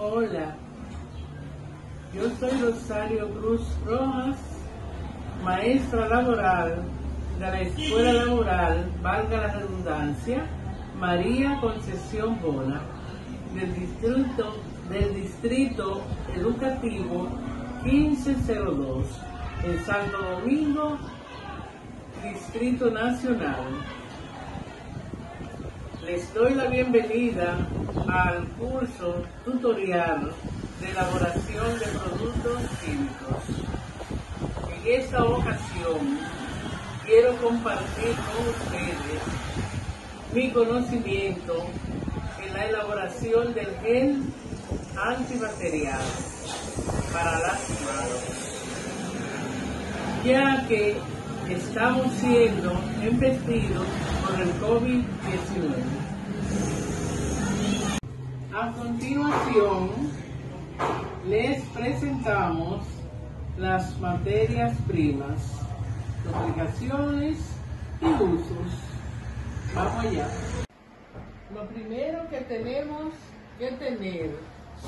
Hola, yo soy Rosario Cruz Rojas, maestra laboral de la Escuela Laboral, valga la redundancia, María Concesión Bona, del Distrito, del distrito Educativo 1502, en Santo Domingo, Distrito Nacional. Les doy la bienvenida al curso tutorial de elaboración de productos químicos. En esta ocasión quiero compartir con ustedes mi conocimiento en la elaboración del gel antibacterial para las manos, ya que estamos siendo embestidos por el COVID-19. A continuación, les presentamos las materias primas, aplicaciones y usos. Vamos allá. Lo primero que tenemos que tener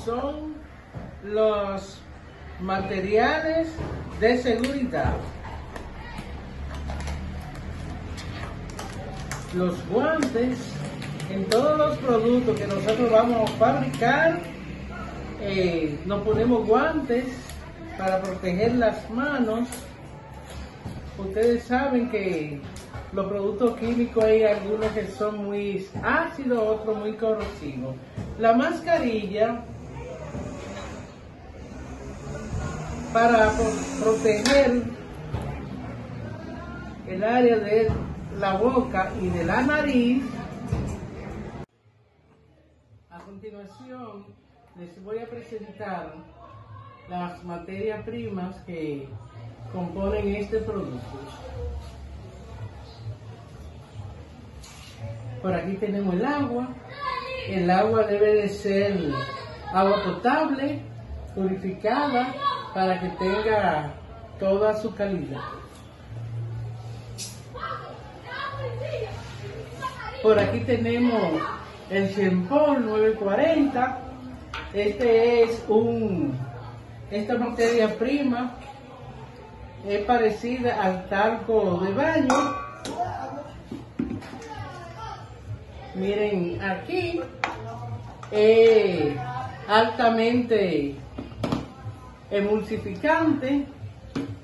son los materiales de seguridad. Los guantes, en todos los productos que nosotros vamos a fabricar, eh, nos ponemos guantes para proteger las manos. Ustedes saben que los productos químicos hay algunos que son muy ácidos, otros muy corrosivos. La mascarilla para proteger el área de la boca y de la nariz. A continuación les voy a presentar las materias primas que componen este producto. Por aquí tenemos el agua. El agua debe de ser agua potable, purificada, para que tenga toda su calidad. Por aquí tenemos el Chempol 940. Este es un, esta materia prima es parecida al talco de baño. Miren, aquí es altamente emulsificante.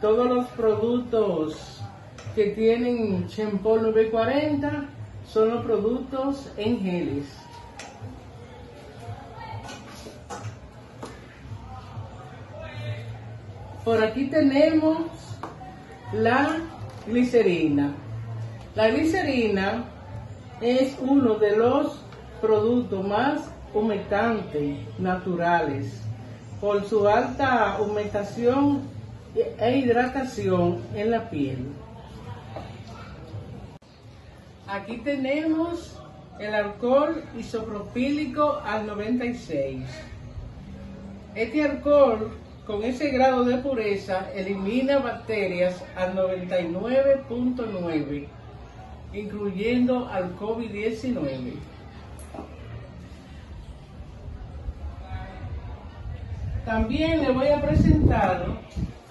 Todos los productos que tienen Chempol 940 son los productos en geles. Por aquí tenemos la glicerina. La glicerina es uno de los productos más humectantes naturales por su alta humectación e hidratación en la piel. Aquí tenemos el alcohol isopropílico al 96. Este alcohol con ese grado de pureza elimina bacterias al 99.9, incluyendo al COVID-19. También le voy a presentar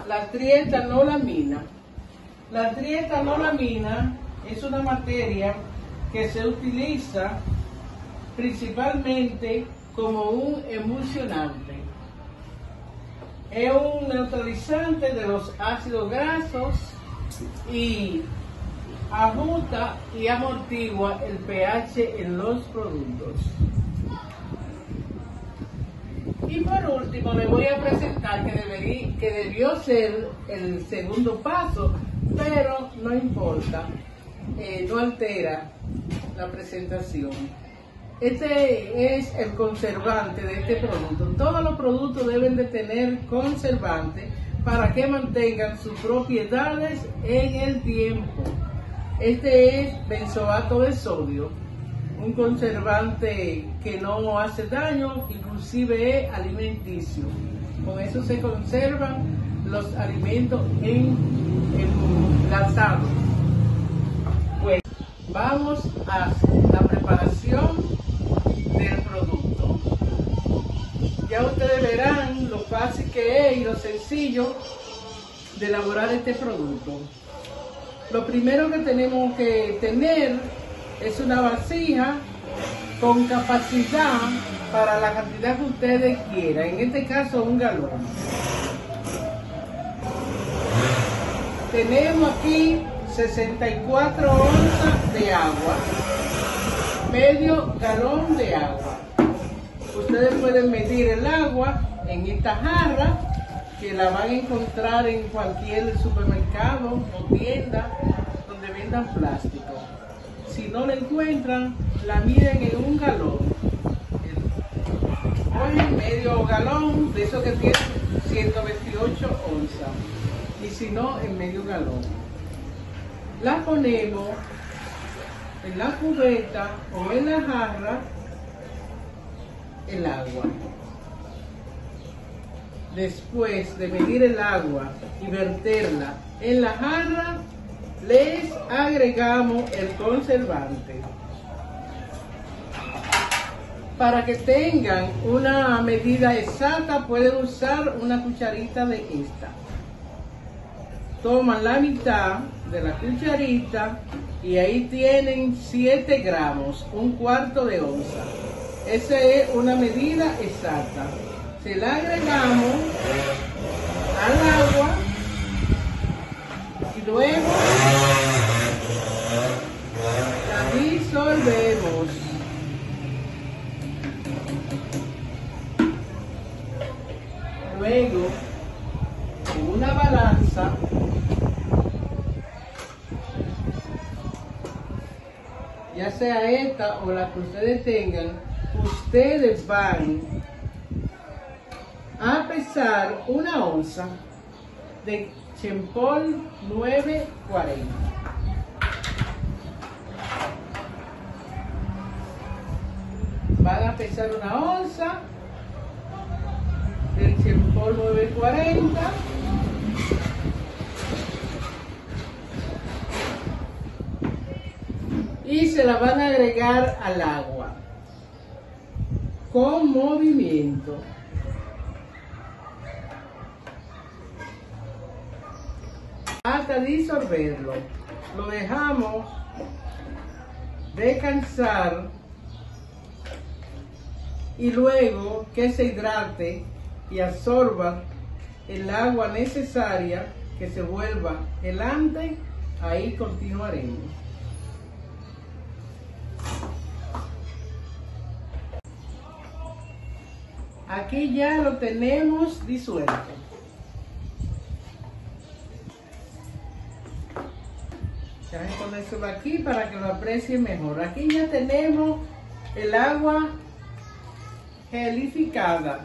la trietanolamina. La trietanolamina es una materia que se utiliza principalmente como un emulsionante. Es un neutralizante de los ácidos grasos y ajusta y amortigua el pH en los productos. Y por último le voy a presentar que, que debió ser el segundo paso, pero no importa. Eh, no altera la presentación. Este es el conservante de este producto. Todos los productos deben de tener conservante para que mantengan sus propiedades en el tiempo. Este es benzoato de sodio, un conservante que no hace daño, inclusive es alimenticio. Con eso se conservan los alimentos en, enlazados. Vamos a la preparación del producto. Ya fácil que es y lo sencillo de elaborar este producto. Lo primero que tenemos que tener es una vasija con capacidad para la cantidad que ustedes quieran, en este caso un galón. Tenemos aquí 64 onzas de agua, medio galón de agua. Ustedes pueden medir el agua en esta jarra que la van a encontrar en cualquier supermercado o tienda donde vendan plástico. Si no la encuentran, la miden en un galón. Cogen medio galón de eso que tiene 128 onzas. Y si no, en medio galón. La ponemos en la cubeta o en la jarra el agua. Después de medir el agua y verterla en la jarra, les agregamos el conservante. Para que tengan una medida exacta, pueden usar una cucharita de esta. Toman la mitad de la cucharita y ahí tienen 7 gramos, un cuarto de onza. Esa es una medida exacta. Se la agregamos al agua y luego la disolvemos. Luego, sea esta o la que ustedes tengan, ustedes van a pesar una onza de Chempol 940. Van a pesar una onza del Chempol 940. Y se la van a agregar al agua con movimiento. hasta disolverlo. Lo dejamos descansar y luego que se hidrate y absorba el agua necesaria que se vuelva helante, ahí continuaremos. Aquí ya lo tenemos disuelto. Voy a ponérselo aquí para que lo aprecien mejor. Aquí ya tenemos el agua gelificada.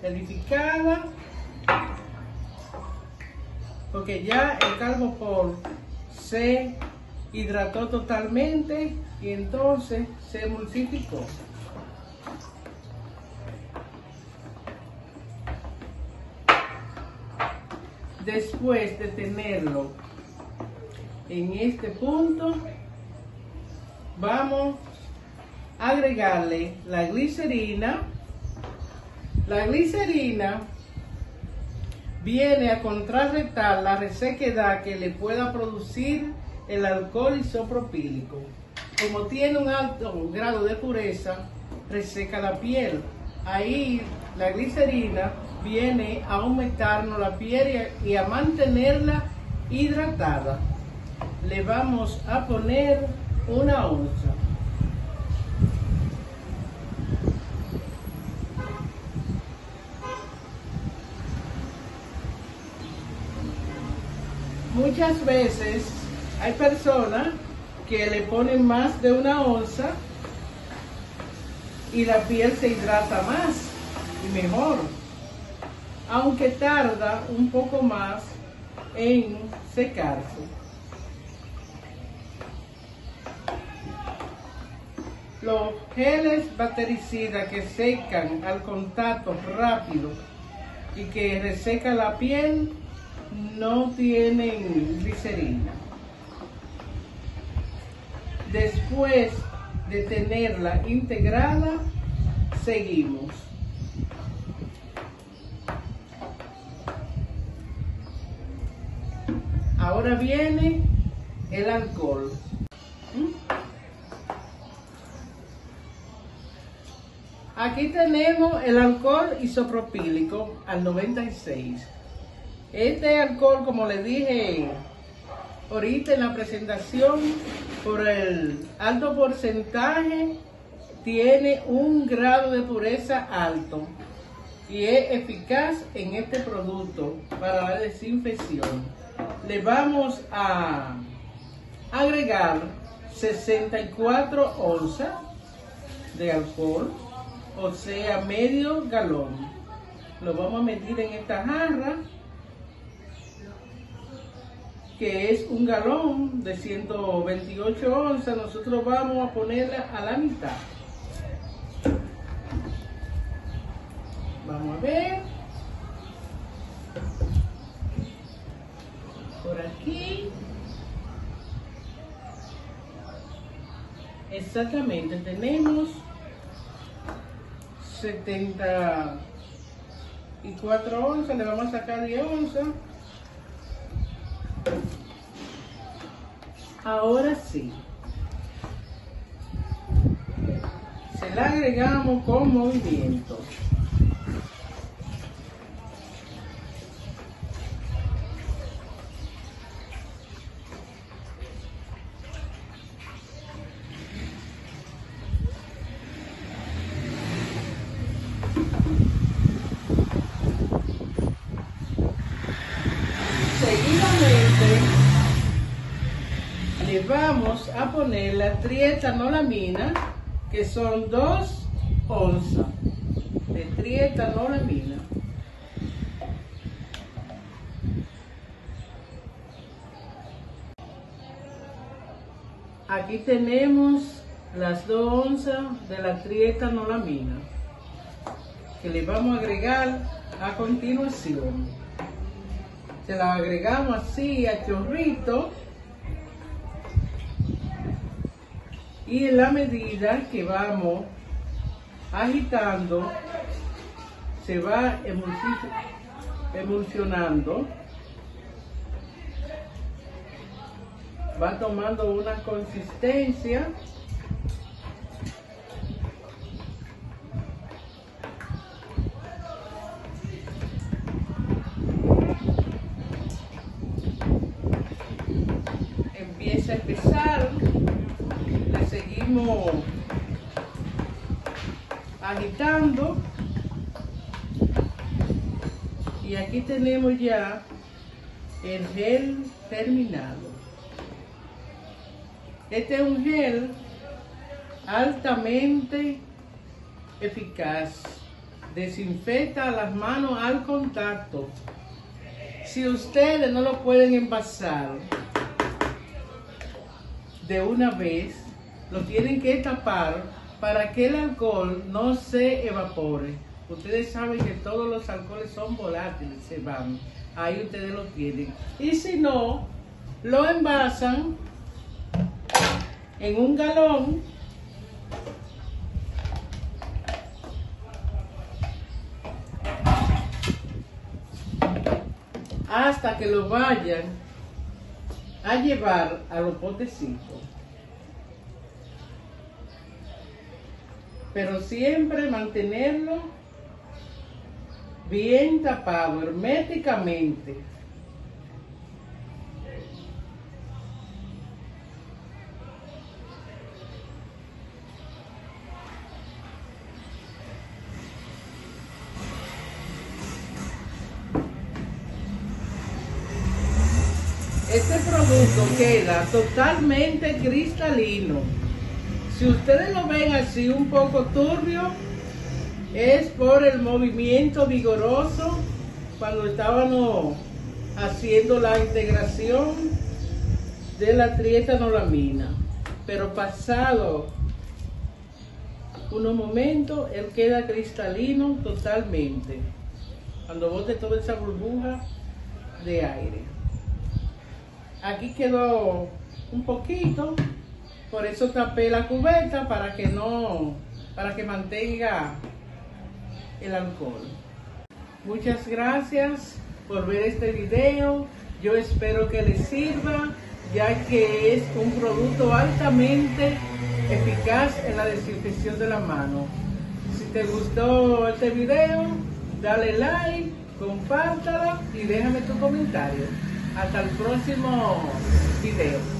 Gelificada. Porque ya el carbopol se hidrató totalmente y entonces se multiplicó. Después de tenerlo en este punto, vamos a agregarle la glicerina. La glicerina viene a contrarrestar la resequedad que le pueda producir el alcohol isopropílico. Como tiene un alto grado de pureza, reseca la piel. Ahí la glicerina viene a aumentarnos la piel y a mantenerla hidratada. Le vamos a poner una onza. Muchas veces hay personas que le ponen más de una onza y la piel se hidrata más y mejor, aunque tarda un poco más en secarse. Los geles bactericidas que secan al contacto rápido y que reseca la piel no tienen glicerina. Después de tenerla integrada, seguimos. Ahora viene el alcohol. ¿Mm? Aquí tenemos el alcohol isopropílico al 96. Este alcohol, como le dije ahorita en la presentación, por el alto porcentaje, tiene un grado de pureza alto y es eficaz en este producto para la desinfección. Le vamos a agregar 64 onzas de alcohol, o sea, medio galón. Lo vamos a medir en esta jarra, que es un galón de 128 onzas. Nosotros vamos a ponerla a la mitad. Vamos a ver. Por Exactamente, tenemos 74 onzas, le vamos a sacar 10 onzas. Ahora sí. Se la agregamos con movimiento. le vamos poner la trietanolamina, que son dos onzas de trietanolamina. Aquí tenemos las dos onzas de la trietanolamina que le vamos a agregar a continuación. Se la agregamos así a chorrito y en la medida que vamos agitando se va emulsionando. Va tomando una consistencia agitando y aquí tenemos ya el gel terminado este es un gel altamente eficaz. Desinfecta las manos al contacto. Si ustedes no lo pueden envasar de una vez, lo tienen que tapar para que el alcohol no se evapore. Ustedes saben que todos los alcoholes son volátiles, se van. Ahí ustedes lo tienen. Y si no, lo envasan en un galón hasta que lo vayan a llevar a los potecitos. Pero siempre mantenerlo bien tapado herméticamente este producto queda totalmente cristalino. Si ustedes lo ven así un poco turbio, es por el movimiento vigoroso cuando estábamos haciendo la integración de la trietanolamina. Pero pasado unos momentos, él queda cristalino totalmente. Cuando bote toda esa burbuja de aire. Aquí quedó un poquito, por eso tapé la cubeta para que no, para que mantenga el alcohol. Muchas gracias por ver este video. Yo espero que les sirva, ya que es un producto altamente eficaz en la desinfección de la mano. Si te gustó este video, dale like, compártalo y déjame tu comentario. Hasta el próximo video.